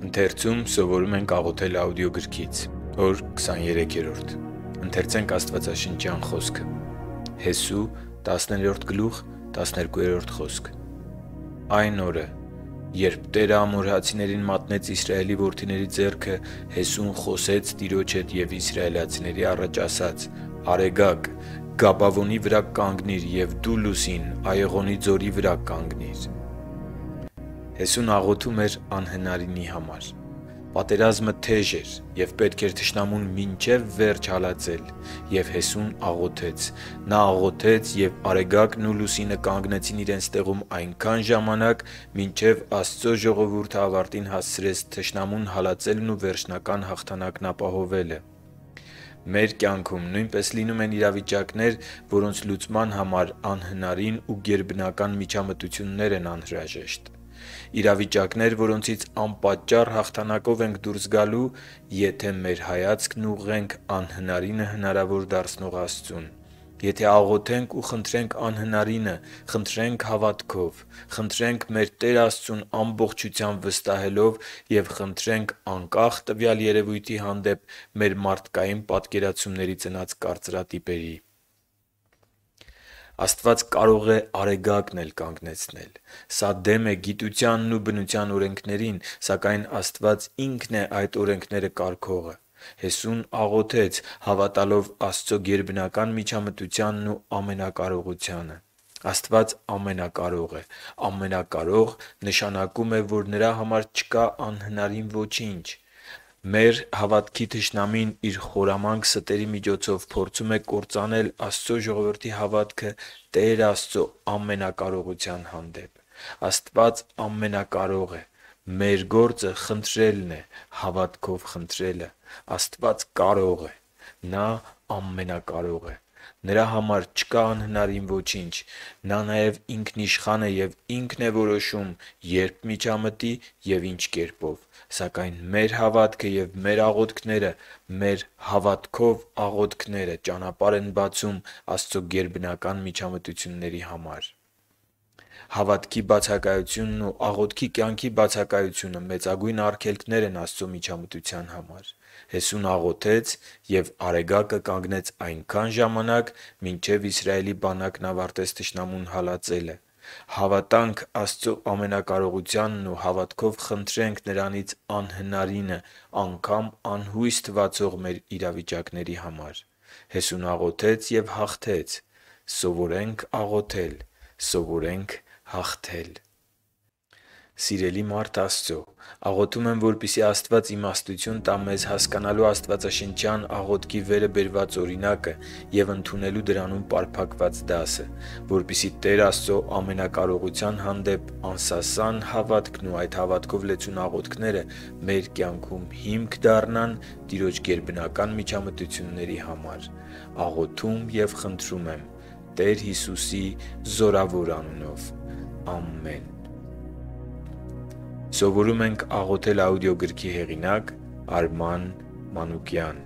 Ընթերցում սովորում ենք աղոթել աուդիոգրքից Օր 23-րդ Ընթերցենք Աստվածաշնչյան խոսքը Հեսու 10-րդ գլուխ 12-րդ խոսք Այն օրը երբ Տերը ամորհացիներին մատնեց Իսրայելի որդիների ձեռքը, Հեսուն խոսեց Տիրոջ հետ և իսրայելացիների առաջ ասաց. «Արեգա՛կ, Գաբավոնի վրա կանգնի՛ր, և դու՝ Լուսին, Այեղոնի ձորի վրա կանգնիր»։ Հեսուն աղոթում էր անհնարինի համար։ Պատերազմը թեժ էր, և պետք էր թշնամուն մինչև վերջ հալածել։ Եվ Հեսուն աղոթեց։ Նա աղոթեց, և Արեգակն ու Լուսինը կանգնեցին իրենց տեղում այնքան ժամանակ, մինչև Աստծո ժողովուրդը ավարտին հասցրեց թշնամուն հալածելն ու վերջնական հաղթանակն ապահովելը։ Մեր կյանքում նույնպես լինում են իրավիճակներ, որոնց լուծման համար անհնարին ու գերբնական միջամտություններ են անհրաժեշտ։ Իրավիճակներ, որոնցից անպատճառ հաղթանակով ենք դուրս գալու, եթե մեր հայացքն ուղղենք անհնարինը հնարավոր դարձնող Աստծուն։ Եթե աղոթենք ու խնդրենք անհնարինը, խնդրենք հավատքով, խնդրենք մեր Տեր Աստծուն ամբողջությամբ վստահելով և խնդրենք անկախ տվյալ երևույթի հանդեպ մեր մարդկային պատկերացումներից ծնած կարծրատիպերի։ Աստված կարող է Արեգակն էլ կանգնեցնել։ Սա դեմ է գիտությանն ու բնության օրենքներին, սակայն Աստված Ինքն է այդ օրենքները կարգողը։ Հեսուն աղոթեց՝ հավատալով Աստծո գերբնական միջամտությանն ու ամենակարողությանը։ Աստված ամենակարող է։ Ամենակարող նշանակում է, որ Նրա համար չկա անհնարին ոչինչ։ Մեր հավատքի թշնամին իր խորամանկ ստերի միջոցով փորձում է կործանել Աստծո ժողովրդի հավատքը Տեր Աստծո ամենակարողության հանդեպ։ Աստված ամենակարող է։ Մեր գործը խնդրելն է՝ հավատքով խնդրելը։ Աստված կարող է։ Նա ամենակարող է։ Նրա համար չկա անհնարին ոչինչ։ Նա նաև ինքնիշխան է և Ինքն է որոշում երբ միջամտի և ինչ կերպով։ Սակայն մեր հավատքը և մեր աղոթքները, մեր հավատքով աղոթքները ճանապարհ են բացում Աստծո գերբնական միջամտությունների համար։ Հավատքի բացակայությունն ու աղոթքի կյանքի բացակայությունը մեծագույն արգելքներ են Աստծո միջամտության համար։ Հեսուն աղոթեց, և Արեգակը կանգնեց այնքան ժամանակ, մինչև Իսրայելի բանակն ավարտեց թշնամուն հալածելը։ Հավատա՛նք Աստծո ամենակարողությանն ու հավատքով խնդրե՛նք Նրանից անհնարինը անգամ անհույս թվացող մեր իրավիճակների համար։ Հեսուն աղոթեց և հաղթեց։ Սովորե՛նք աղոթել։ Սովորե՛նք հաղթել։ Սիրելի՛ մարդ Աստծո, աղոթում եմ, որպեսզի Աստված իմաստություն տա մեզ հասկանալու աստվածաշնչյան աղոթքի վերը բերված օրինակը և ընդունելու դրանում պարփակված դասը, որպեսզի Տեր Աստծո ամենակարողության հանդեպ անսասան հավատքն ու այդ հավատքով լեցուն աղոթքները մեր կյանքում հիմք դառնան Տիրոջ գերբնական միջամտությունների համար։ Աղոթում և խնդրում եմ Տեր Հիսուսի զորավոր անունով։ Ամե՛ն։ Սովորում ենք աղոթել աուդիոգրքի հեղինակ Արման Մանուկյան